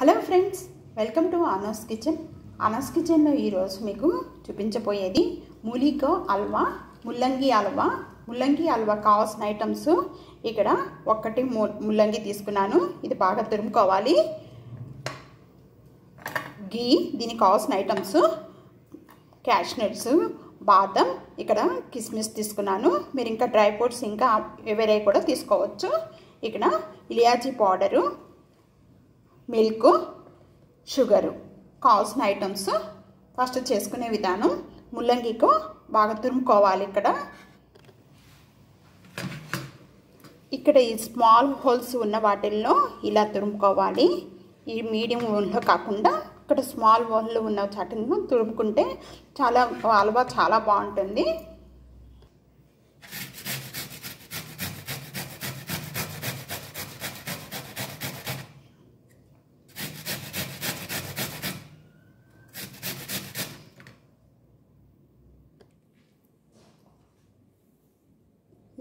Hello friends welcome to Anna's kitchen. ఆనాస్ కిచెన్లో ఈరోజు మీకు చూపించబోయేది మూలికో హల్వా ముల్లంగి అల్వా. ముల్లంగి హల్వా కావాల్సిన ఐటమ్స్ ఇక్కడ ఒక్కటి ము- ముల్లంగి తీసుకున్నాను. ఇది బాగా తురుముకోవాలి. గీ దీనికి కావాల్సిన ఐటమ్స్ క్యాష్నట్స్ బాదం ఇక్కడ కిస్మిస్ తీసుకున్నాను. మీరు ఇంకా డ్రై ఫ్రూట్స్ ఇంకా వేరే కూడా తీసుకోవచ్చు. ఇక్కడ ఇలియాచీ పౌడరు మిల్క్ షుగరు. కావాల్సిన ఐటమ్స్ ఫస్ట్ చేసుకునే విధానం ముల్లంగికు బాగా తురుముకోవాలి ఇక్కడ. ఇక్కడ ఈ స్మాల్ హోల్స్ ఉన్న వాటిల్లో ఇలా తురుముకోవాలి. ఈ మీడియం హోల్లో కాకుండా ఇక్కడ స్మాల్ హోల్లో ఉన్న వాటిని తురుముకుంటే చాలా హల్వా చాలా బాగుంటుంది.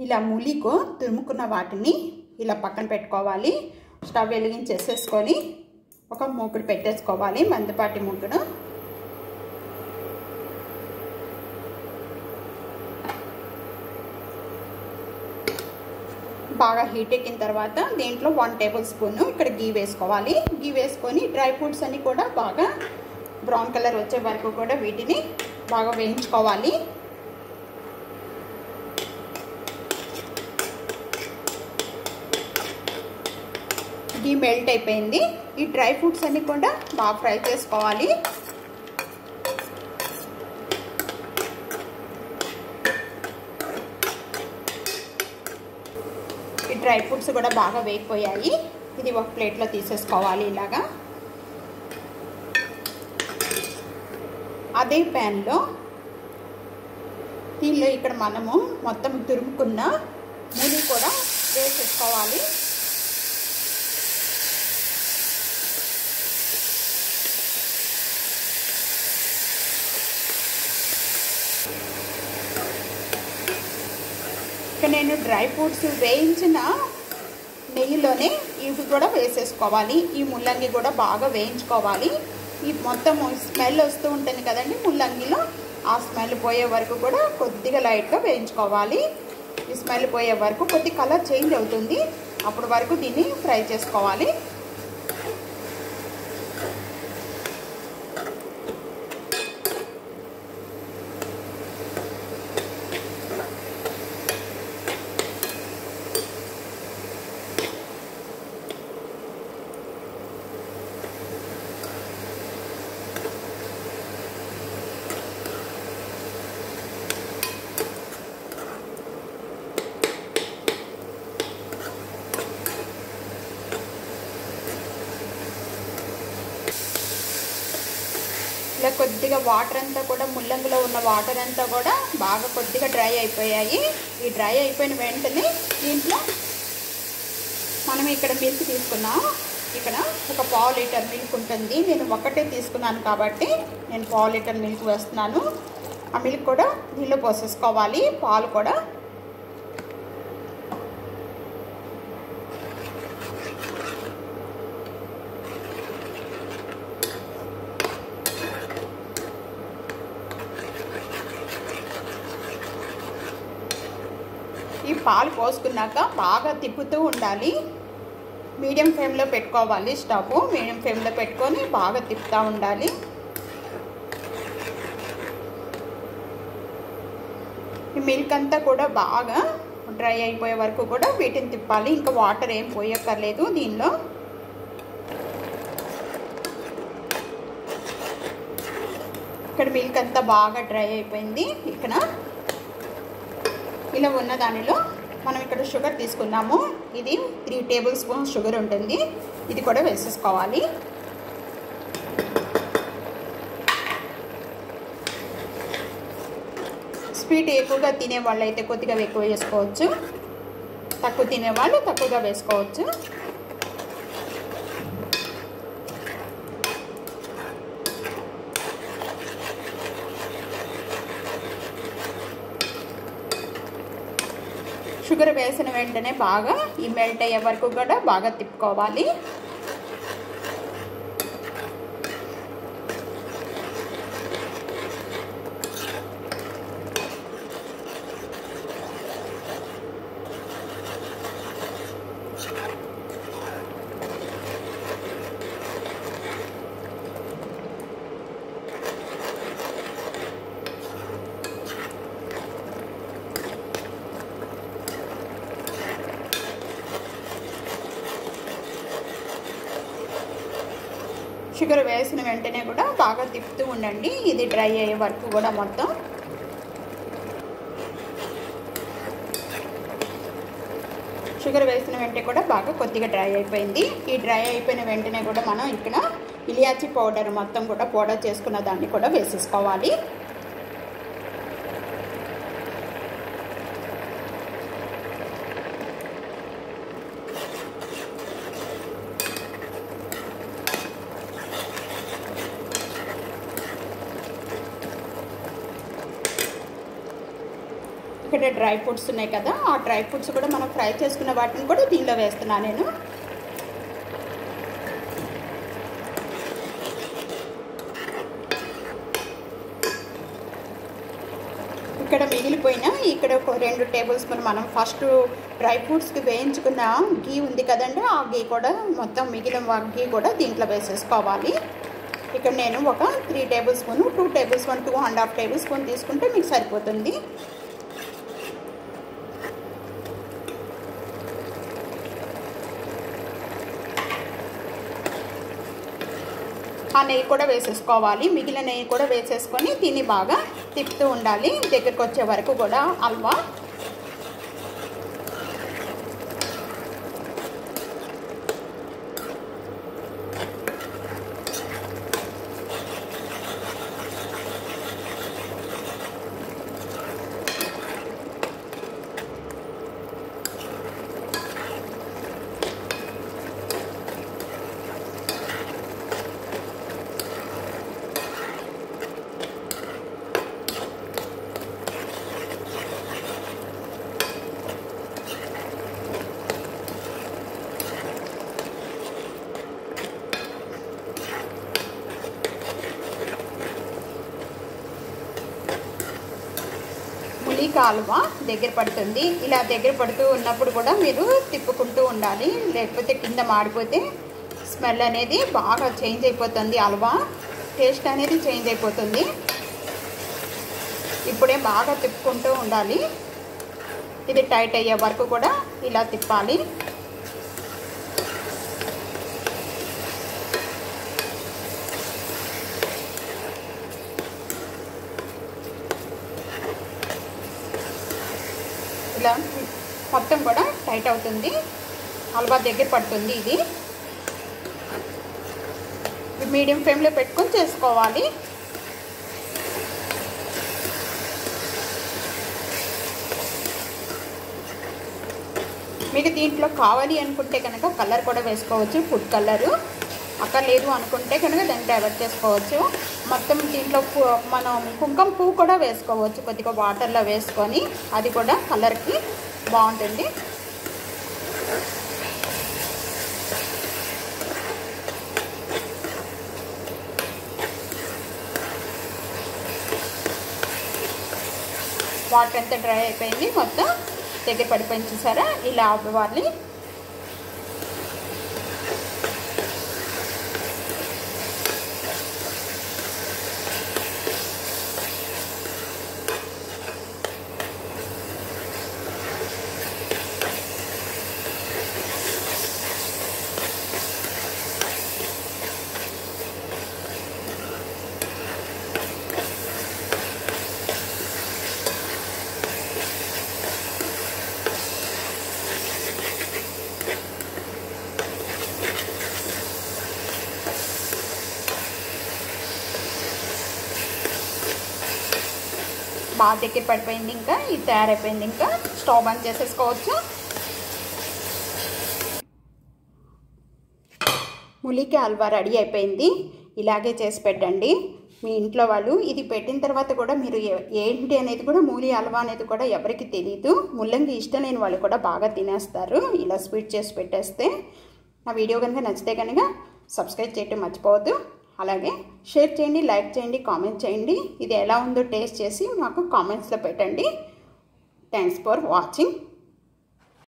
ఇలా ములికో తురుముకున్న వాటిని ఇలా పక్కన పెట్టుకోవాలి. స్టవ్ వెలిగించేసేసుకొని ఒక మూకుడు పెట్టేసుకోవాలి. మందుపాటి మూకుడు బాగా హీట్ ఎక్కిన తర్వాత దీంట్లో వన్ టేబుల్ స్పూన్ ఇక్కడ గీ వేసుకోవాలి. గీ వేసుకొని డ్రై ఫ్రూట్స్ అన్నీ కూడా బాగా బ్రౌన్ కలర్ వచ్చే వరకు కూడా వీటిని బాగా వేయించుకోవాలి. గీ మెల్ట్ అయిపోయింది. ఈ డ్రై ఫ్రూట్స్ అన్ని కూడా బాగా ఫ్రై చేసుకోవాలి. ఈ డ్రై ఫ్రూట్స్ కూడా బాగా వేగిపోయాయి. ఇది ఒక ప్లేట్లో తీసేసుకోవాలి ఇలాగా. అదే ప్యాన్లో దీనిలో ఇక్కడ మనము మొత్తం తురుముకున్న నూనె కూడా వేసేసుకోవాలి. ఇక నేను డ్రై ఫ్రూట్స్ వేయించిన నెయ్యిలోనే ఇవి కూడా వేసేసుకోవాలి. ఈ ముల్లంగి కూడా బాగా వేయించుకోవాలి. ఈ మొత్తం స్మెల్ వస్తూ ఉంటుంది కదండి ముల్లంగిలో ఆ స్మెల్ పోయే వరకు కూడా కొద్దిగా లైట్గా వేయించుకోవాలి. ఈ స్మెల్ పోయే వరకు కొద్ది కలర్ చేంజ్ అవుతుంది. అప్పటి వరకు దీన్ని ఫ్రై చేసుకోవాలి. ఇంకా కొద్దిగా వాటర్ అంతా కూడా ముల్లంగిలో ఉన్న వాటర్ అంతా కూడా బాగా కొద్దిగా డ్రై అయిపోయాయి. ఈ డ్రై అయిపోయిన వెంటనే దీంట్లో మనం ఇక్కడ మిల్క్ తీసుకున్నాం. ఇక్కడ ఒక పావు లీటర్ మిల్క్ ఉంటుంది. నేను ఒకటే తీసుకున్నాను కాబట్టి నేను పావు లీటర్ మిల్క్ వేస్తున్నాను. ఆ మిల్క్ కూడా నీళ్ళు పోసేసుకోవాలి. పాలు కూడా ఈ పాలు పోసుకున్నాక బాగా తిప్పుతూ ఉండాలి. మీడియం ఫ్లేమ్లో పెట్టుకోవాలి స్టవ్. మీడియం ఫ్లేమ్లో పెట్టుకొని బాగా తిప్పుతూ ఉండాలి. ఈ మిల్క్ అంతా కూడా బాగా డ్రై అయిపోయే వరకు కూడా వీటిని తిప్పాలి. ఇంకా వాటర్ ఏం పోయక్కర్లేదు దీనిలో. ఇక్కడ మిల్క్ అంతా బాగా డ్రై అయిపోయింది. ఇక్కడ ఇలా ఉన్న దానిలో మనం ఇక్కడ షుగర్ తీసుకున్నాము ఇది త్రీ టేబుల్ స్పూన్ షుగర్ ఉంటుంది. ఇది కూడా వేసేసుకోవాలి. స్వీట్ ఎక్కువగా తినే వాళ్ళు అయితే కొద్దిగా ఎక్కువ వేసుకోవచ్చు. తక్కువ తినేవాళ్ళు తక్కువగా వేసుకోవచ్చు. షుగర్ వేసిన వెంటనే బాగా ఈ మెల్ట్ అయ్యే వరకు కూడా బాగా తిప్పుకోవాలి. షుగర్ వేసిన వెంటనే కూడా బాగా తిప్పుతూ ఉండండి. ఇది డ్రై అయ్యే వరకు కూడా మొత్తం. షుగర్ వేసిన వెంటనే కూడా బాగా కొద్దిగా డ్రై అయిపోయింది. ఈ డ్రై అయిపోయిన వెంటనే కూడా మనం ఇక్కడ ఇలియాచి పౌడర్ మొత్తం కూడా పౌడర్ చేసుకున్న దాన్ని కూడా వేసేసుకోవాలి. ఇక్కడ డ్రై ఫ్రూట్స్ ఉన్నాయి కదా ఆ డ్రై ఫ్రూట్స్ కూడా మనం ఫ్రై చేసుకున్న వాటిని కూడా దీనిలో వేస్తున్నాను నేను. ఇక్కడ మిగిలిపోయిన ఇక్కడ ఒక రెండు టేబుల్ స్పూన్ మనం ఫస్ట్ డ్రై ఫ్రూట్స్కి వేయించుకున్న గీ ఉంది కదండి ఆ గీ కూడా మొత్తం మిగిలిన గీ కూడా దీంట్లో వేసేసుకోవాలి. ఇక్కడ నేను ఒక three tablespoon two tablespoon two and half tablespoon తీసుకుంటే మీకు సరిపోతుంది. ఆ నెయ్యి కూడా వేసేసుకోవాలి. మిగిలిన నెయ్యి కూడా వేసేసుకొని తిని బాగా తిప్పుతూ ఉండాలి. దగ్గరకు వచ్చే వరకు కూడా హల్వా ములి కాలువ దగ్గర పడుతుంది. ఇలా దగ్గర పడుతూ ఉన్నప్పుడు కూడా మీరు తిప్పుకుంటూ ఉండాలి. లేకపోతే కింద మాడిపోతే స్మెల్ అనేది బాగా చేంజ్ అయిపోతుంది. హల్వా టేస్ట్ అనేది చేంజ్ అయిపోతుంది. ఇప్పుడే బాగా తిప్పుకుంటూ ఉండాలి. ఇది టైట్ అయ్యే వరకు కూడా ఇలా తిప్పాలి ఇలా మొత్తం కూడా టైట్ అవుతుంది. హల్వా దగ్గర పడుతుంది ఇది. మీడియం ఫ్లేమ్లో పెట్టుకొని చేసుకోవాలి. మీకు దీంట్లో కావాలి అనుకుంటే కనుక కలర్ కూడా వేసుకోవచ్చు ఫుడ్ కలరు. అక్కడ లేదు అనుకుంటే కనుక దాన్ని డైవర్ట్ చేసుకోవచ్చు. మొత్తం దీంట్లో మనం కుంకుమ పువ్వు కూడా వేసుకోవచ్చు. కొద్దిగా వాటర్లో వేసుకొని అది కూడా కలర్కి బాగుంటుంది. వాటర్ అంతా డ్రై అయిపోయింది. మొత్తం దగ్గర పడిపోయింది చూసారా? ఇలా అవ్వాలి బాగా దగ్గర పడిపోయింది ఇంకా ఇది తయారైపోయింది ఇంకా. స్టవ్ ఆన్ చేసేసుకోవచ్చు. ములికి హల్వా రెడీ అయిపోయింది. ఇలాగే చేసి పెట్టండి. మీ ఇంట్లో వాళ్ళు ఇది పెట్టిన తర్వాత కూడా మీరు ఏంటి అనేది కూడా మూలి హల్వా అనేది కూడా ఎవరికి తెలియదు ముల్లంగి ఇష్టం లేని వాళ్ళు కూడా బాగా తినేస్తారు. ఇలా స్వీట్ చేసి పెట్టేస్తే నా వీడియో కనుక నచ్చితే కనుక సబ్స్క్రైబ్ చేయటం మర్చిపోవద్దు. అలాగే షేర్ చేయండి లైక్ చేయండి కామెంట్ చేయండి. ఇది ఎలా ఉందో టేస్ట్ చేసి మాకు కామెంట్స్లో పెట్టండి. Thanks for watching